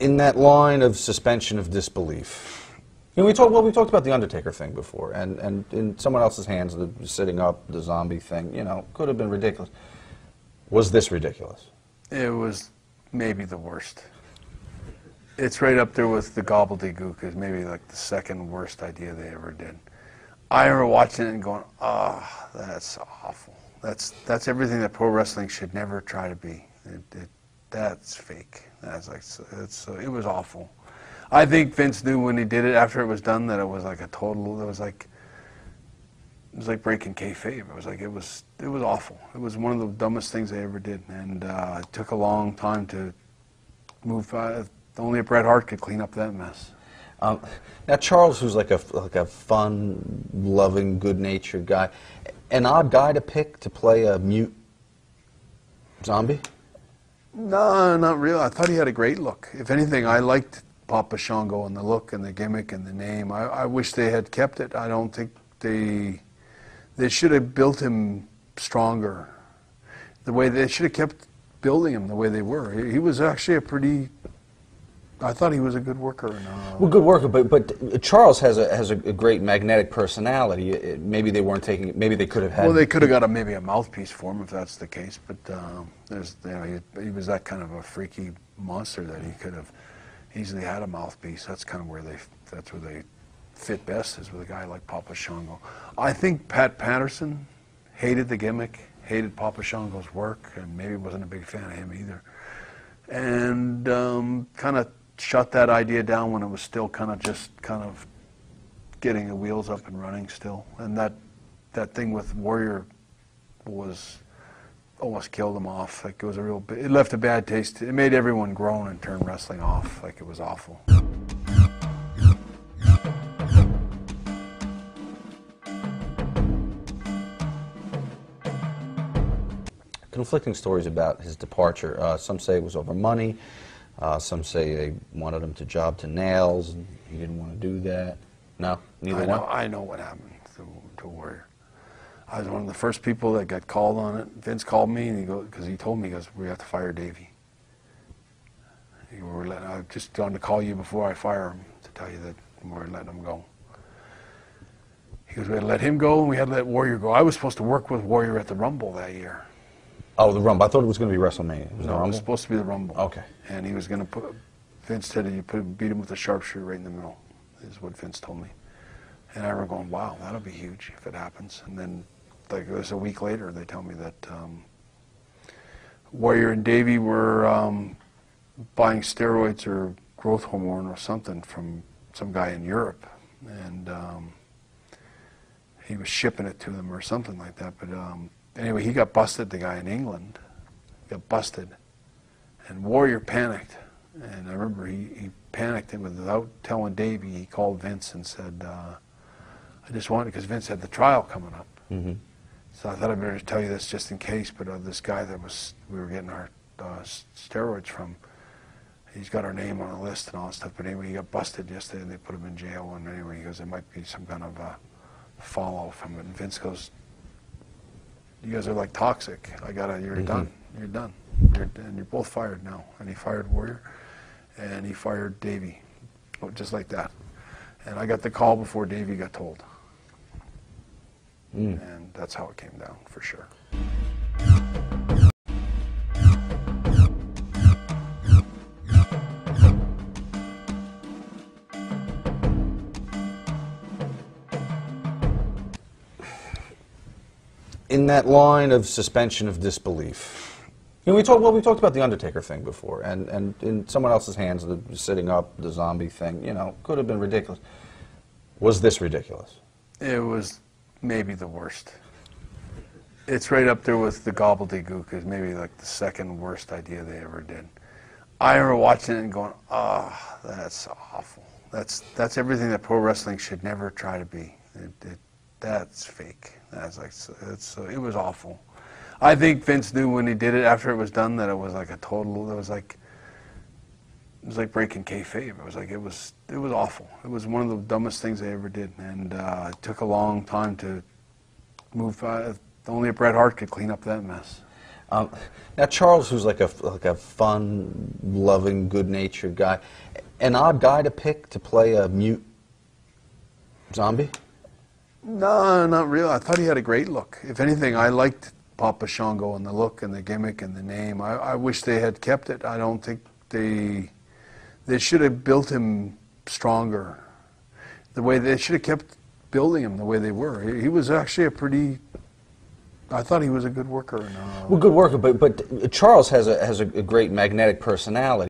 in that line of suspension of disbelief, you know, we talked well. We talked about the Undertaker thing before, and and in someone else's hands, the sitting up, the zombie thing, you know, could have been ridiculous. Was this ridiculous? It was maybe the worst. It's right up there with the gobbledygook as maybe like the second worst idea they ever did. I remember watching it and going, "Ah, oh, that's awful. That's that's everything that pro wrestling should never try to be. It, it, that's fake. That's like it's, it was awful." I think Vince knew when he did it after it was done that it was like a total. It was like it was like breaking kayfabe. It was like it was it was awful. It was one of the dumbest things they ever did, and uh, it took a long time to move. Uh, only a Bret Hart could clean up that mess. Um, now Charles, who's like a like a fun, loving, good-natured guy, an odd guy to pick to play a mute zombie. No, not really. I thought he had a great look. If anything, I liked Papa Shango and the look and the gimmick and the name. I, I wish they had kept it. I don't think they they should have built him stronger. The way they should have kept building him the way they were. He, he was actually a pretty. I thought he was a good worker. uh, well, good worker, but but Charles has a has a, great magnetic personality. It, maybe they weren't taking. it. Maybe they could have had. Well, they could have got a, maybe a mouthpiece for him if that's the case. But uh, there's you know he, he was that kind of a freaky monster that he could have easily had a mouthpiece. That's kind of where they that's where they fit best is with a guy like Papa Shango. I think Pat Patterson hated the gimmick, hated Papa Shango's work, and maybe wasn't a big fan of him either. And um, kind of shut that idea down when it was still kind of just kind of getting the wheels up and running still. And that that thing with Warrior was almost killed him off. Like it was a real, it left a bad taste. It made everyone groan and turn wrestling off. Like it was awful. Conflicting stories about his departure. Uh, some say it was over money. Uh, some say they wanted him to job to Nailz. And he didn't want to do that. No, neither I one. Know, I know what happened to, to Warrior. I was one of the first people that got called on it. Vince called me and he goes because he told me he goes we have to fire Davey. We're letting, I just going to call you before I fire him to tell you that we're letting him go. He goes we had to let him go and we had to let Warrior go. I was supposed to work with Warrior at the Rumble that year. Oh, the Rumble. I thought it was going to be WrestleMania. It was, no, it was supposed to be the Rumble. Okay. And he was going to put. Vince said you put beat him with a sharpshooter right in the middle. Is what Vince told me. And I remember going, wow, that'll be huge if it happens. And then like it was a week later, they tell me that um, Warrior and Davey were um, buying steroids or growth hormone or something from some guy in Europe, and um, he was shipping it to them or something like that. But um, anyway, he got busted. The guy in England got busted, and Warrior panicked. And I remember he, he panicked and without telling Davey, he called Vince and said, uh, "I just wanted because Vince had the trial coming up." Mm-hmm. So I thought I'd better tell you this just in case. But uh, this guy that was we were getting our uh, steroids from, he's got our name on a list and all that stuff. But anyway, he got busted yesterday and they put him in jail. And anyway, he goes, there might be some kind of uh, follow from it. And Vince goes, you guys are like toxic. I gotta, you're mm-hmm. done. You're done. You're, and you're both fired now. And he fired Warrior, and he fired Davey, oh, just like that. And I got the call before Davey got told. Mm. And that's how it came down, for sure. In that line of suspension of disbelief, you know, we talked well. We talked about the Undertaker thing before, and and in someone else's hands, the sitting up, the zombie thing, you know, could have been ridiculous. Was this ridiculous? It was maybe the worst. It's right up there with the gobbledygook as maybe like the second worst idea they ever did. I remember watching it and going, "Ah, oh, that's awful. That's that's everything that pro wrestling should never try to be. It, it, that's fake. That's like it's, it was awful. I think Vince knew when he did it after it was done that it was like a total. It was like it was like breaking kayfabe. It was like it was it was awful. It was one of the dumbest things they ever did, and uh, it took a long time to move. Uh, only a Bret Hart could clean up that mess. Um, now Charles, who's like a like a fun, loving, good-natured guy, an odd guy to pick to play a mute zombie. No, not really. I thought he had a great look. If anything, I liked Papa Shango and the look and the gimmick and the name. I, I wish they had kept it. I don't think they they should have built him stronger. The way they should have kept building him the way they were. He, he was actually a pretty. I thought he was a good worker. Uh, Well, good worker, but but Charles has a has a great magnetic personality.